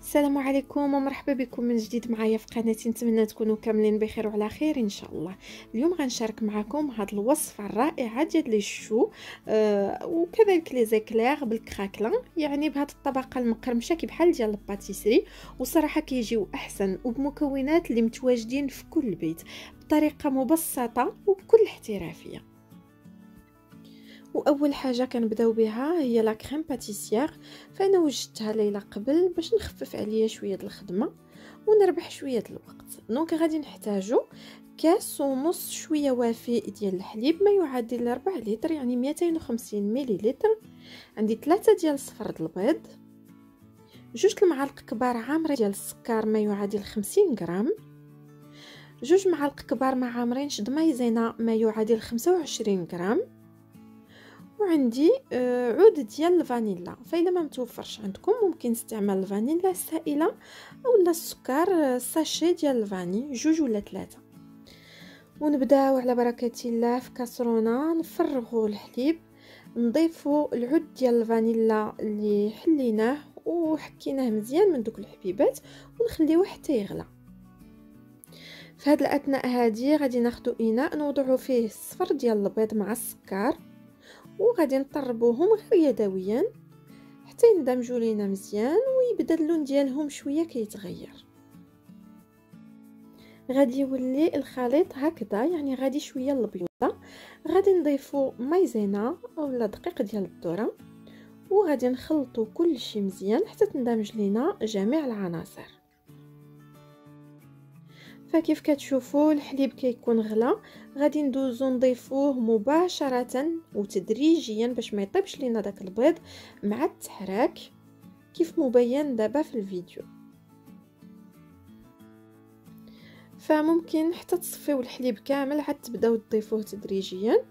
السلام عليكم ومرحبا بكم من جديد معايا في قناتي. نتمنى تكونوا كاملين بخير وعلى خير إن شاء الله. اليوم غنشارك معكم هذه الوصفه الرائعه ديال les choux آه وكذلك les éclairs بال craquelin. يعني بهذه الطبقة المقرمشة كي بحال ديال ال pâtisserie وصراحة كيجيو أحسن وبمكونات اللي متواجدين في كل بيت بطريقة مبسطة وبكل احترافية. وأول حاجة كنبدأو بها هي la crème pâtissière فانا وجدتها ليله قبل باش نخفف عليا شوية د الخدمة ونربح شوية د الوقت. donc غادي نحتاجو كاس ونص شوية وافي ديال الحليب ما يعادل 4 لتر يعني 250 مليلتر عندي ثلاثة ديال صفر البيض جوج المعالق كبار عامره ديال السكر ما يعادل 50 غرام. جوج معالق كبار ما عامرين د مايزينا ما يعادل 25 غرام. وعندي آه، عود ديال الفانيلا. فاذا ما متوفرش عندكم ممكن نستعمل الفانيلا السائله اولا السكر آه، ساشي ديال الفاني جوج ولا ثلاثة. ونبداو على بركة الله في كاسرونة نفرغوا الحليب نضيفوا العود ديال الفانيلا اللي حليناه وحكيناه مزيان من دوك الحبيبات ونخليوه حتى يغلى. في هذه الأثناء هذه غادي ناخذ إناء نوضعوا فيه الصفر ديال البيض مع السكر. وغادي نطربوهم غير يدويا حتى يندمجوا لينا مزيان ويبدا اللون ديالهم شوية كيتغير. غادي يولي الخليط هكذا يعني غادي شوية البيوضه غادي نضيفو مايزينا أولا دقيق ديال الذرة وغادي نخلطو كل شيء مزيان حتى تندمج لينا جميع العناصر. فكيف كتشوفوا الحليب كيكون غلا؟ غادي ندوزو نضيفوه مباشره وتدريجيا باش ما يطيبش لينا داك البيض مع التحراك كيف مبين دابا في الفيديو. فممكن حتى تصفيو الحليب كامل عاد تبداو تضيفوه تدريجيا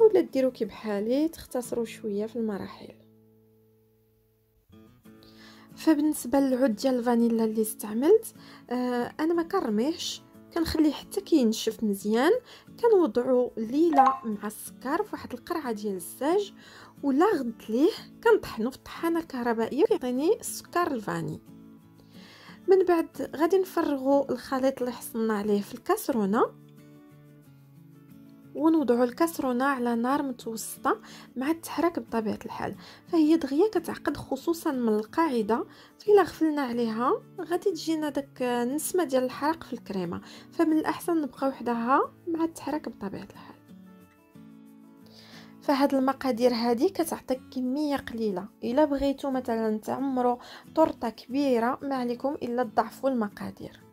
اولا ديروا كي بحالي تختصروا شوية في المراحل. فبالنسبة للعود ديال الفانيلا اللي استعملت آه أنا ما كرميهش. كنخليه حتى كينشف مزيان. كنوضعو ليلة مع السكر فواحد القرعة ديال الزاج ولا غدت ليه كنطحنو في الطحانة الكهربائية كيعطيني السكر الفاني. من بعد غادي نفرغو الخليط اللي حصلنا عليه في الكاسرونة. ونوضعوا الكاسرونة على نار متوسطة مع التحرك بطبيعة الحال. فهي دغيا كتعقد خصوصا من القاعدة. فإلا غفلنا عليها غادي تجينا داك النسمه ديال الحرق في الكريمة. فمن الأحسن نبقى وحدها مع التحرك بطبيعة الحال. فهاد المقادير هذه كتعطيك كمية قليلة. إلا بغيتو مثلا تعمروا طرطة كبيرة ما عليكم إلا تضعفوا المقادير.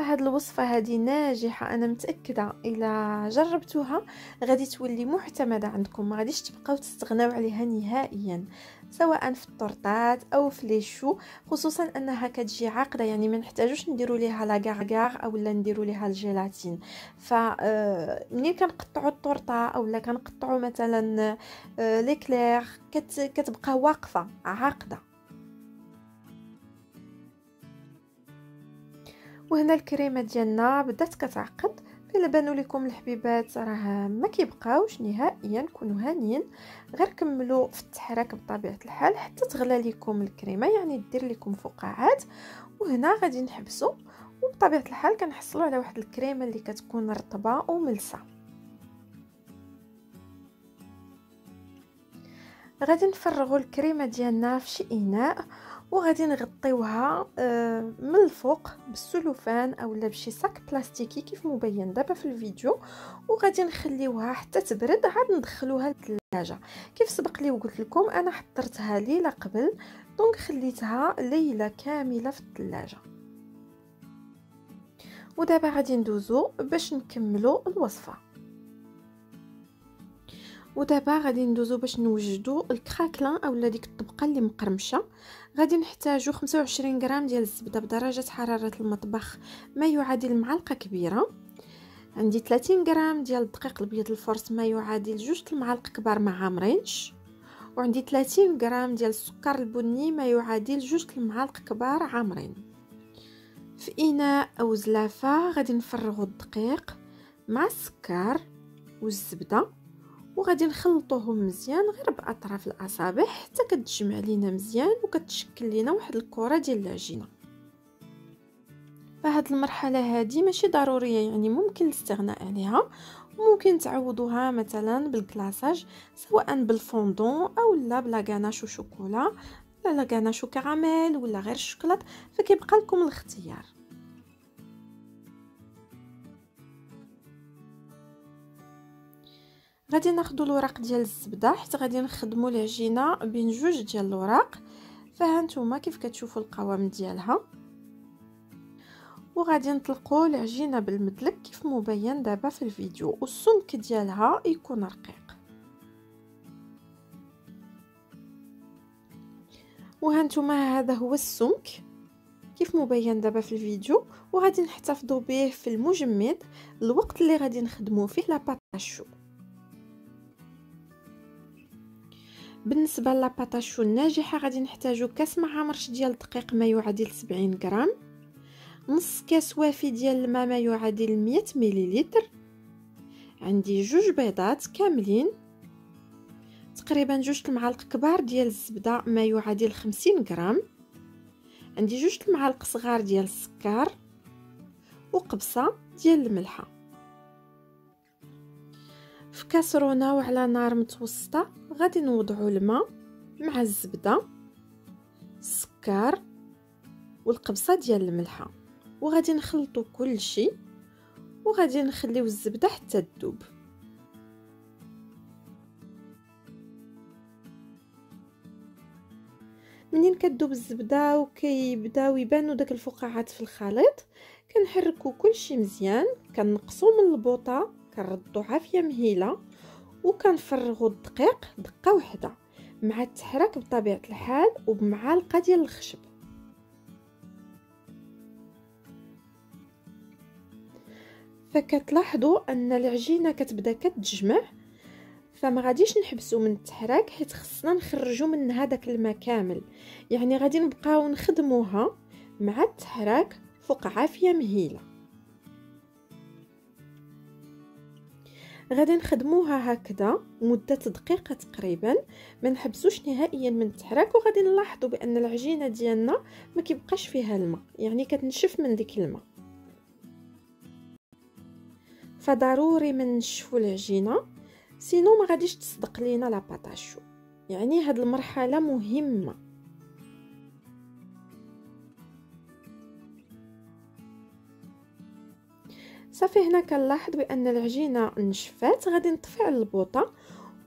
فهاد الوصفة هذه ناجحة أنا متأكدة إلا جربتوها غادي تولي معتمده عندكم ما غاديش تبقاو تستغناو عليها نهائيا سواء في الطرطات أو في لي شو خصوصا أنها كتجي عاقدة يعني ما نحتاجوش نديروا ليها لا أو لا نديروا ليها الجيلاتين. ف آه، ملي كنقطعوا الطرطة اولا كنقطعوا مثلا آه، ليكلير كتبقى واقفة عاقدة. وهنا الكريمة ديالنا بدات كتعقد. الا بانوا لكم الحبيبات راه ما كيبقاوش نهائيا كونوا هانيين. غير كملوا في التحرك بطبيعة الحال حتى تغلى لكم الكريمة يعني دير لكم فقاعات. وهنا غادي نحبسوا وبطبيعة الحال كنحصلوا على واحد الكريمة اللي كتكون رطبة وملسة. غادي نفرغوا الكريمة ديالنا في شي إناء. وغادي نغطيوها آه، من الفوق بالسلوفان اولا بشي صاك بلاستيكي كيف مبين دابا في الفيديو. وغادي نخليوها حتى تبرد عاد ندخلوها للثلاجه كيف سبق لي وقلت لكم أنا حضرتها ليلة قبل دونك خليتها ليلة كاملة في الثلاجة. ودابا غادي ندوزو باش نكملو الوصفة. ودابا غادي ندوزو باش نوجدو الكراكلان اولا ديك الطبقة اللي مقرمشة. غادي نحتاجو 25 غرام ديال الزبدة بدرجة حرارة المطبخ. ما يعادل معلقة كبيرة. عندي 30 غرام ديال الدقيق الابيض الفرص ما يعادل جوج المعالق كبار ما عامرينش. وعندي 30 غرام ديال السكر البني ما يعادل جوج المعالق كبار عامرين. في إناء أو زلافة غادي نفرغوا الدقيق مع السكر والزبدة. وغادي نخلطوهم مزيان غير بأطراف الأصابع حتى كتجمع لينا مزيان وكتشكل لينا واحد الكرة ديال العجينة. فهاد المرحلة هذه ماشي ضرورية يعني ممكن الاستغناء عليها. ممكن تعوضوها مثلا بالكلاصاج سواء بالفوندون أو لا بلا غاناش وشوكولا لا لا غاناش وكراميل ولا غير الشوكولات فكيبقى لكم الاختيار. غادي ناخذ الوراق ديال الزبدة حيت غادي نخدموا العجينة بين جوج ديال الوراق فها نتوما كيف كتشوفوا القوام ديالها. وغادي نطلقوا العجينة بالمدلك كيف مبين دابا في الفيديو. والسمك ديالها يكون رقيق. وهانتوما هذا هو السمك. كيف مبين دابا في الفيديو. وغادي نحتفظوا به في المجمد الوقت اللي غادي نخدموا فيه لاباطاشو بالنسبة la pâte à choux الناجحة غادي نحتاجو كاس ما عامرش ديال الدقيق ما يعادل 70 غرام نص كاس وافي ديال الماء ما يعادل 100 مليلتر عندي جوج بيضات كاملين تقريبا جوج المعالق كبار ديال الزبدة ما يعادل 50 غرام عندي جوج المعالق صغار ديال السكر وقبصة ديال الملحة. في كاسرونه وعلى نار متوسطة. غادي نوضعوا الماء مع الزبدة السكر والقبصة ديال الملحة. وغادي نخلطوا كل شيء وغادي نخليو الزبدة حتى تذوب. منين كتذوب الزبدة وكيبداو يبانوا داك الفقاعات في الخليط كنحركوا كلشي مزيان كنقصوا من البوطة كنردوا عافيه مهيلة وكنفرغوا الدقيق دقة واحدة مع التحرك بطبيعة الحال وبمعالقه ديال الخشب. فكتلاحظوا أن العجينة كتبدا كتجمع فما غاديش نحبسوا من التحراك حيت خصنا نخرجوا منها داك الماء كامل. يعني غادي نبقاو نخدموها مع التحراك فوق عافية مهيلة. غادي نخدموها هكذا مدة دقيقة تقريبا. ما نحبسوش نهائيا من التحراك وغادي نلاحظوا بأن العجينة ديالنا ما كيبقاش فيها الماء يعني كتنشف من ديك الماء. فضروري ما نشفوا العجينة sinon ما غاديش تصدق لينا la pâte à choux. يعني هاد المرحلة مهمة. صافي هنا كنلاحظ بأن العجينة نشفات غادي نطفي على البوطة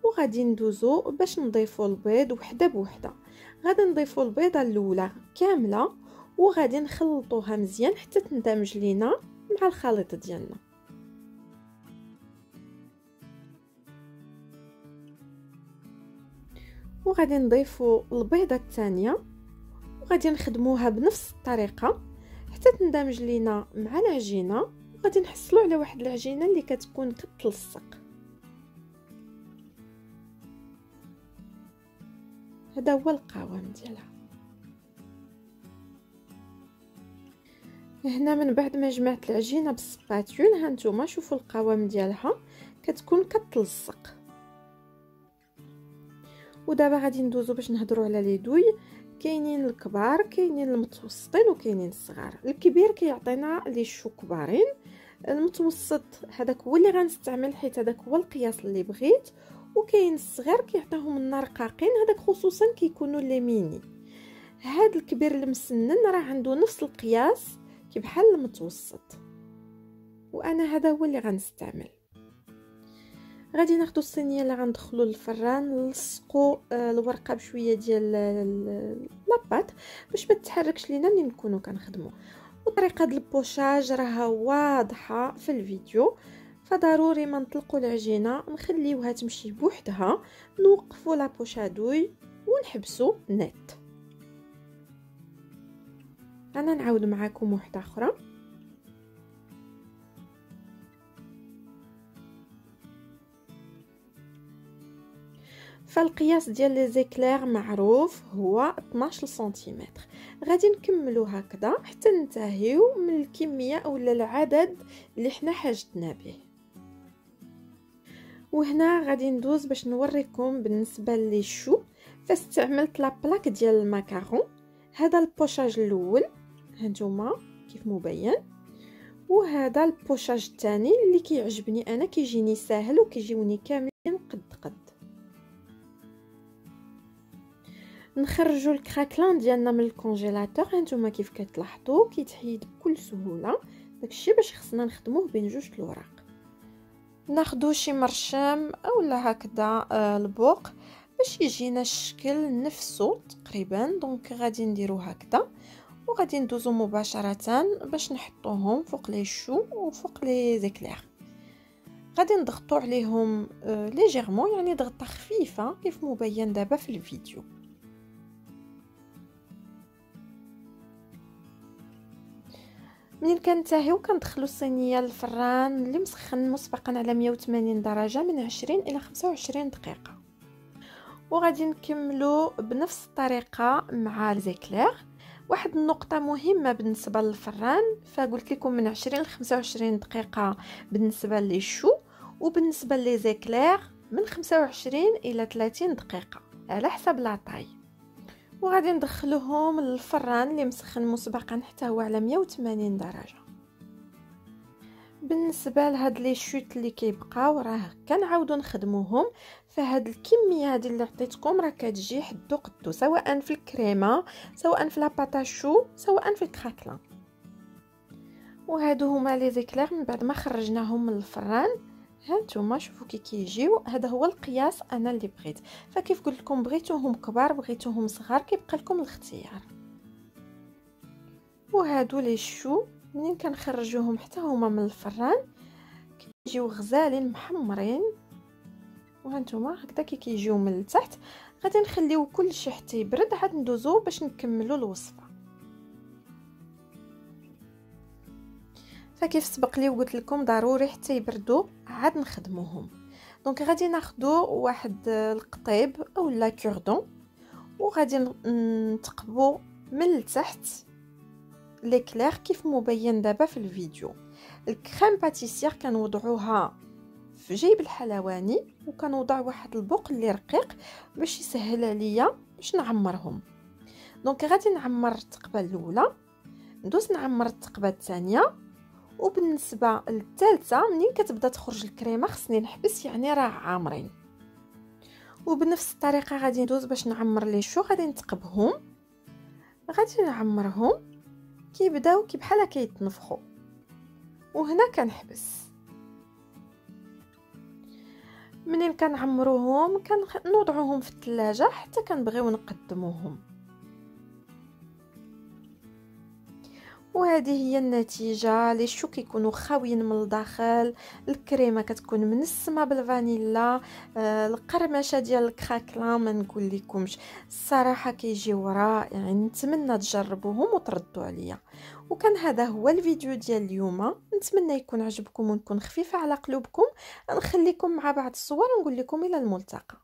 وغادي ندوزو باش نضيفو البيض وحدة بوحدة. غادي نضيفو البيضة الأولى كاملة وغادي نخلطوها مزيان حتى تندمج لينا مع الخليط ديالنا. وغادي نضيفو البيضة الثانية وغادي نخدموها بنفس الطريقة حتى تندمج لينا مع العجينة وغادي نحصلوا على واحد العجينة اللي كتكون كتلصق. هذا هو القوام ديالها. هنا من بعد ما جمعت العجينة بالسباتول ها نتوما شوفوا القوام ديالها. كتكون كتلصق. ودابا غادي ندوزو باش نهضروا على لي دوي. كاينين الكبار كاينين المتوسطين وكاينين الصغار. الكبير كيعطينا لي شو كبارين. المتوسط هذاك هو اللي غنستعمل حيت هذاك هو القياس اللي بغيت. وكاين الصغير كيعطيهم لنا رقاقين هذاك خصوصا كيكونوا لي ميني. هذا الكبير المسنن راه عنده نفس القياس كي بحال المتوسط. وأنا هذا هو اللي غنستعمل. غادي ناخدو الصينية اللي غندخلو للفران نلصقو آه، الورقة بشوية ديال la pâte باش ما تتحركش لينا ملي نكونوا كنخدموا وطريقة ال pochage راها واضحة في الفيديو فضروري ما نطلقوا العجينة نخليوها تمشي بوحدها نوقفوا la poche à douille ونحبسوا نت. أنا نعاود معكم وحده أخرى. فالقياس ديال لي زيكلير معروف هو 12 سنتيمتر غادي نكملو هكذا حتى ننتهيو من الكمية اولا العدد اللي حنا حاجتنا به. وهنا غادي ندوز باش نوريكم بالنسبة للشو فاستعملت la plaque ديال ال macaron. هذا ال pochage الأول. هانتوما كيف مبين. وهذا ال pochage الثاني اللي كيعجبني أنا كيجيني ساهل وكيجيوني كاملين نخرجوا ال craquelin ديالنا من ال congélateur. هانتوما كيف كتلاحظوا كيتحيد بكل سهولة داكشي باش خصنا نخدموه بين جوج الوراق. ناخدو شي مرشم أولا هكذا آه البوق باش يجينا الشكل نفسه تقريبا. donc غادي نديرو هكذا وغادي ندوزو مباشرة باش نحطوهم فوق les choux وفوق les éclairs. غادي نضغطو عليهم آه légèrement يعني ضغطة خفيفة كيف مبين دابا في الفيديو. منين كنتهيو كندخلو الصينية للفران اللي مسخن مسبقا على 180 درجة من 20 إلى 25 دقيقة. وغادي نكملو بنفس الطريقة مع les éclairs واحد النقطة مهمة بالنسبة للفران فقلت لكم من 20 ل 25 دقيقة بالنسبة للشو وبالنسبة لي من 25 إلى 30 دقيقة على حسب la taille وغادي ندخلوهم للفران اللي مسخن مسبقا حتى هو على 180 درجة. بالنسبة لهاد les chutes اللي كيبقاو راه كنعاودو نخدموهم. فهاد الكمية هادي اللي عطيتكم راه كتجي حدو قدو سواء في الكريمة سواء في la pâte à choux سواء في ال craquelin وهادو هما les éclairs من بعد ما خرجناهم من الفران. هانتوما شوفوا كي كيجيو هذا هو القياس أنا اللي بغيت. فكيف قلت لكم بغيتوهم كبار بغيتوهم صغار كيبقى لكم الاختيار. وهادو لي شو منين كنخرجوهم؟ حتى هما من الفران. كيجيو غزالين محمرين. وهانتوما هكذا كي كيجيو من التحت. غادي نخليو كلشي حتى يبرد عاد ندوزو باش نكملو الوصفة. فكيف سبق لي وقلت لكم ضروري حتى يبردوا عاد نخدموهم. donc غادي ناخذوا واحد القطيب اولا cure-dent وغادي نتقبو من التحت l'éclair كيف مبين دابا في الفيديو. ال crème pâtissière كنوضعوها في جيب الحلواني وكنوضع واحد البوق اللي رقيق باش يسهل عليا باش نعمرهم. donc غادي نعمر التقبة الأولى ندوز نعمر التقبة الثانية. وبالنسبة للثالثة منين كتبدا تخرج الكريمة خصني نحبس يعني راه عامرين. وبنفس الطريقة غادي ندوز باش نعمر لي شو غادي نتقبهم. غادي نعمرهم كيبداو كي بحال كيتنفخوا وهنا كنحبس. منين كنعمروهم كنوضعوهم في الثلاجة حتى كنبغيو نقدموهم. وهذه هي النتيجة لي شو كيكونوا خاويين من الداخل. الكريمة كتكون منسمة بالفانيلا. آه القرمشة ديال الكراكلا ما نقول لكمش. الصراحه كيجيو رائعين نتمنى تجربوهم وتردوا عليا. وكان هذا هو الفيديو ديال اليوم. نتمنى يكون عجبكم ونكون خفيفة على قلوبكم. نخليكم مع بعض الصور ونقول لكم إلى الملتقى.